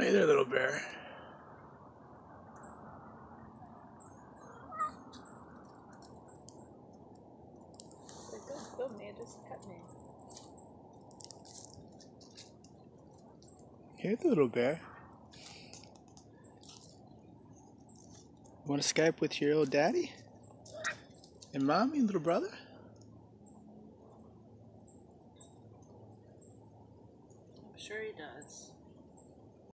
Hey there, little bear. Don't. Hey, little bear. Want to Skype with your old daddy? And mommy and little brother? I'm sure he does.